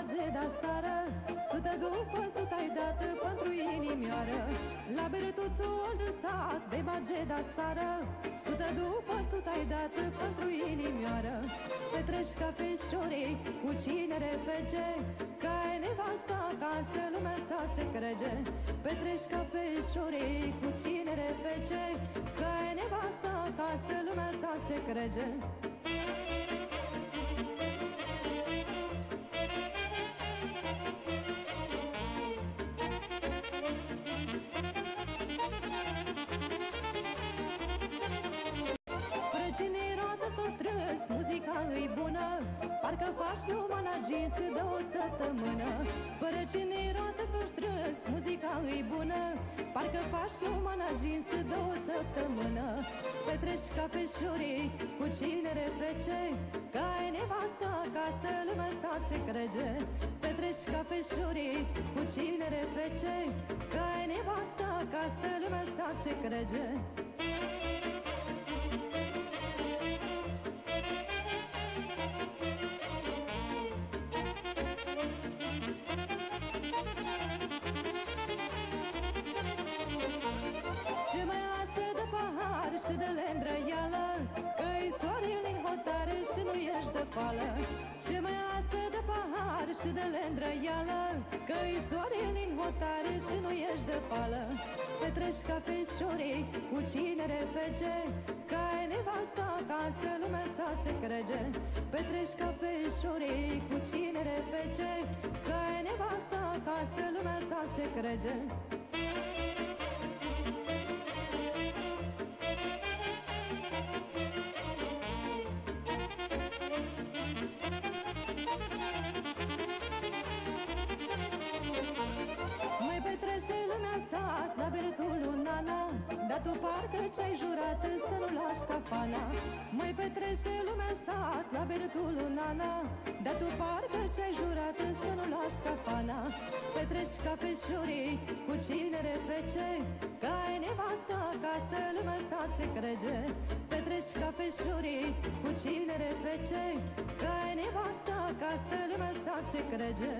old în sat De bageda sară Sută după sută ai dat Pentru inimioară. La bertuțul old în sat De bageda sară Sută după sută ai dat Pentru inimioară. Petreci cafeșorii Cu cine repece Ca ai nevasta Acasă lumea sa ce crege. Petreci cafeșorii Cu cine repece Ca ai nevasta Acasă lumea sa ce crege Prăcinii roată s-o strâns, muzica îi bună. Parcă faci numai la jeans de o săptămână. Prăcinii roată s-o strâns, muzica îi bună. Parcă faci numai la jeans de o săptămână. Petreci cafeșorii cu cine repece Ca ai nevastă acasă, lumea sa ce crege. Petreci cafeșorii cu cine repece Ca ai nevastă acasă, lumea sa ce crege de lendrăială Că-i soarele în hotare și nu ești de fală Ce mai lasă de pahar și de lendrăială Că-i soarele în hotare și nu ești de fală Petreci cafeșorii cu cine repece Ca ai nevasta acasă lumea sa ce crege Petreci cafeșorii cu cine repece Ca ai nevasta acasă lumea sa ce crege petrece lumea sat la beretul lui Nana Dar tu parcă ce-ai jurat să nu lași cafana Mai petrece lumea sat la beretul lui Nana Dar tu parcă ce-ai jurat să nu lași cafana Petreci cafeșorii cu cine repece Ca ai nevastă acasă lumea sa ce crege. Petreci cafeșorii cu cine repece Ca ai nevastă acasă lumea sa ce crege